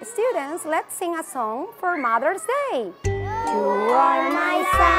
Students, let's sing a song for Mother's Day. You are my.